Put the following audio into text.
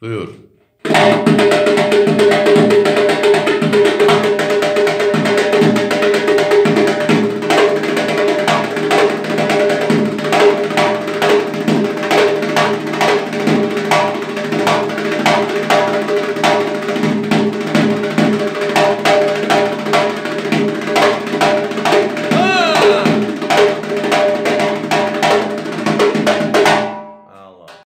Buyur.